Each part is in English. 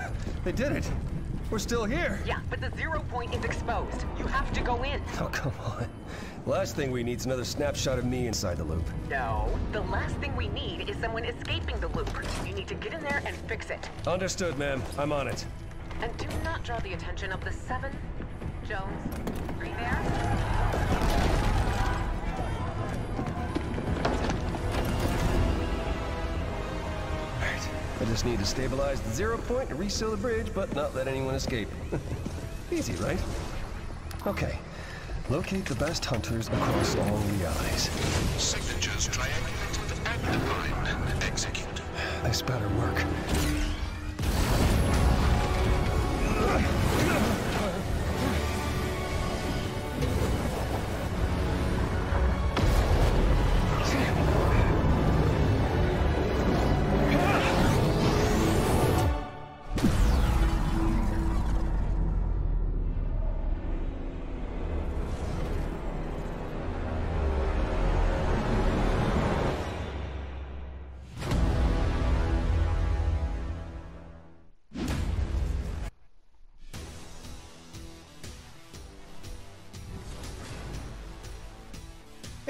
they did it. We're still here. Yeah, but the zero point is exposed. You have to go in. Oh, come on. Last thing we need is another snapshot of me inside the loop. No. The last thing we need is someone escaping the loop. You need to get in there and fix it. Understood, ma'am. I'm on it. And do not draw the attention of the seven. Jones, are you there? Just need to stabilize the zero point and reseal the bridge, but not let anyone escape. Easy, right? Okay. Locate the best hunters across all the eyes. Signatures triangulated and defined. Execute. This better work.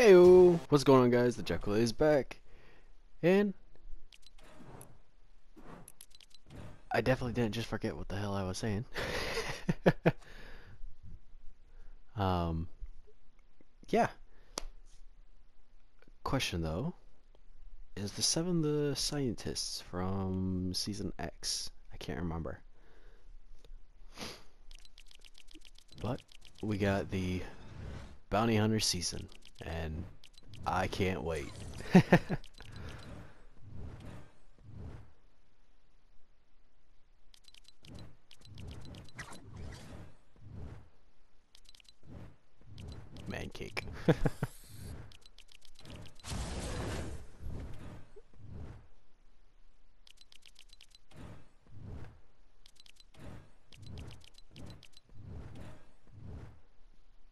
Hey, what's going on, guys? The Jackal is back, and I definitely didn't just forget what the hell I was saying. um, yeah. Question though, is the seven the scientists from season X? I can't remember. But we got the bounty hunter season and I can't wait. Mancake.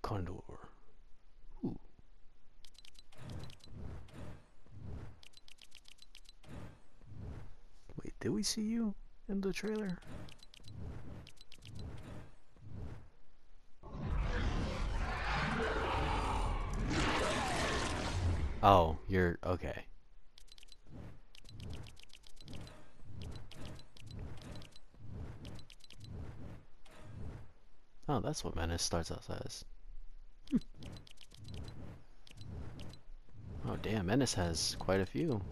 Condor. Ooh. Wait, did we see you in the trailer? Oh, you're okay. Oh, that's what Menace starts out as. Hmm. Oh damn, Menace has quite a few.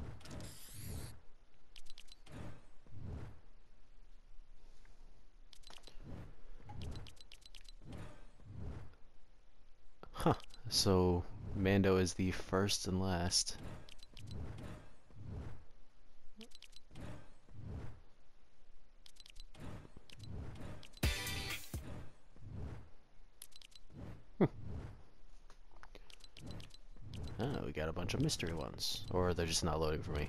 Huh, so Mando is the first and last. Oh, we got a bunch of mystery ones. Or they're just not loading for me.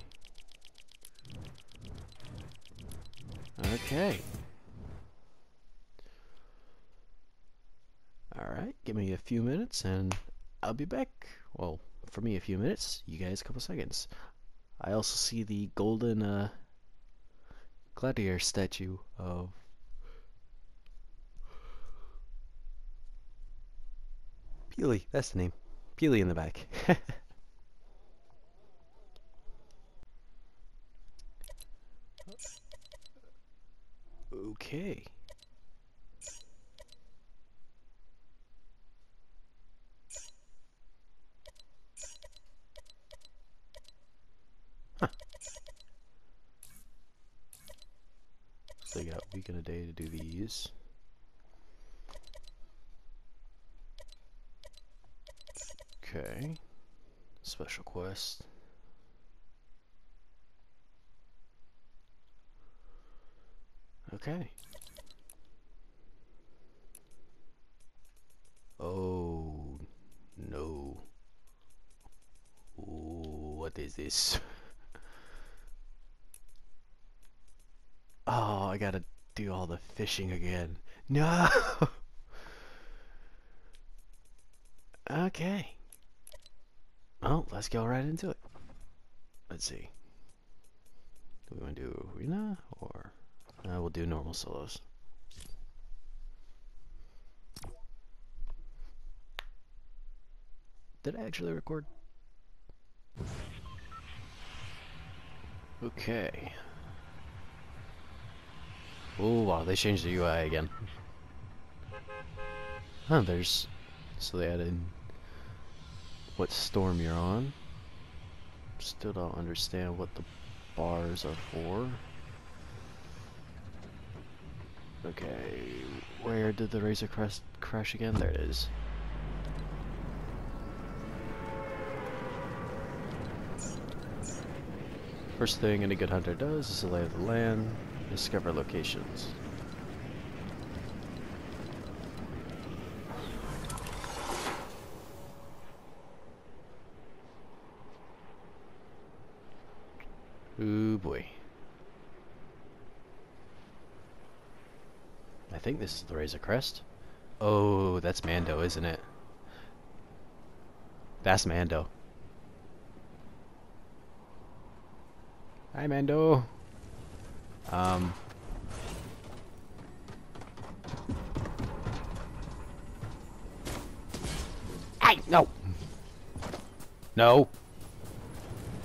Okay. Alright, give me a few minutes and I'll be back. Well, for me a few minutes, you guys a couple seconds. I also see the golden uh, gladiator statue of Peely, that's the name. Peely in the back. okay. So you got a week and a day to do these. Okay. Special quest. Okay. Oh no. Ooh, what is this? oh, I gotta do all the fishing again. No! okay. Well, let's go right into it. Let's see. Do we want to do arena or? Uh, we'll do normal solos. Did I actually record? Okay. Oh wow, they changed the UI again. Huh, there's... So they added... What storm you're on. Still don't understand what the bars are for. Okay, where did the Razor Crest crash again? There it is. First thing any good hunter does is lay of the land, discover locations. Ooh boy. I think this is the Razor Crest. Oh, that's Mando, isn't it? That's Mando. Hi, Mando. Um. Hey, no. No.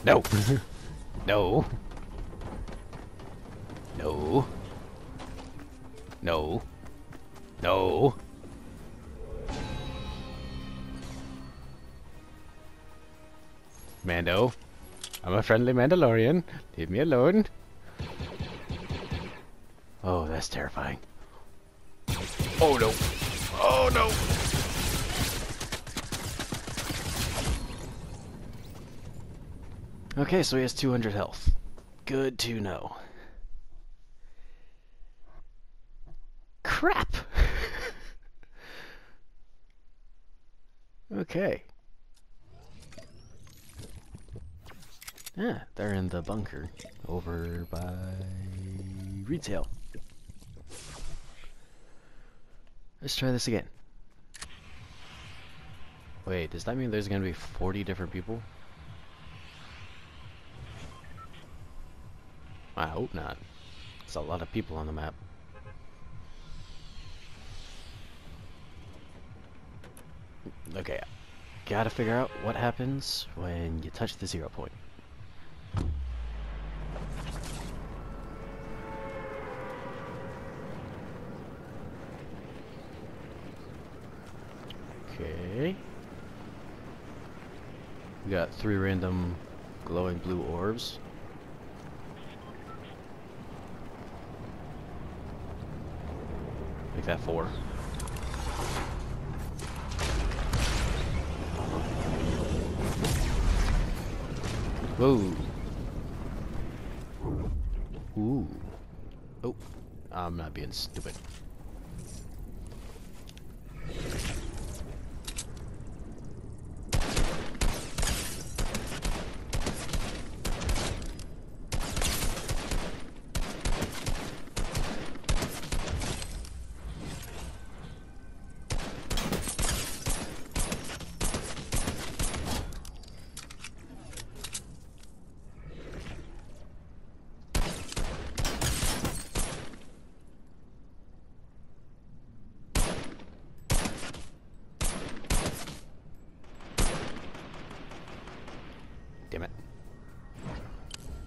No. no. No. No. No. Mando. I'm a friendly Mandalorian. Leave me alone. Oh, that's terrifying. Oh no. Oh no. Okay, so he has 200 health. Good to know. Crap! okay. Yeah, they're in the bunker over by retail. Let's try this again. Wait, does that mean there's gonna be 40 different people? I hope not. It's a lot of people on the map. Okay, gotta figure out what happens when you touch the zero point. Okay. We got three random glowing blue orbs. Make that four. Whoa. Ooh. Oh. I'm not being stupid.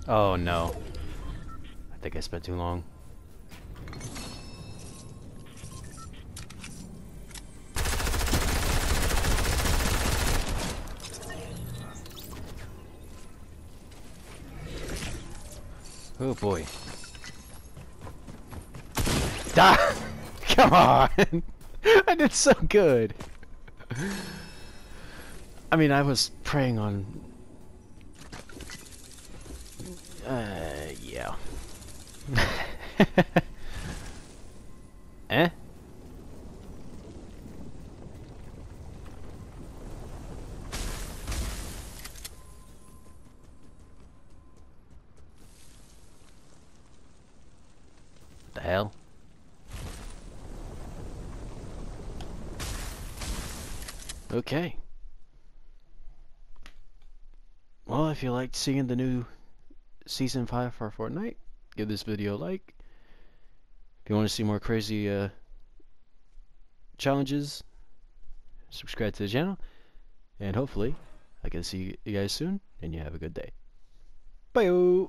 Oh no. I think I spent too long. Oh boy. Die! Ah, come on! I did so good! I mean, I was preying on uh, yeah. eh? the hell? Okay. Well, if you liked seeing the new Season 5 for Fortnite, give this video a like. If you want to see more crazy uh, challenges, subscribe to the channel, and hopefully I can see you guys soon, and you have a good day. Bye.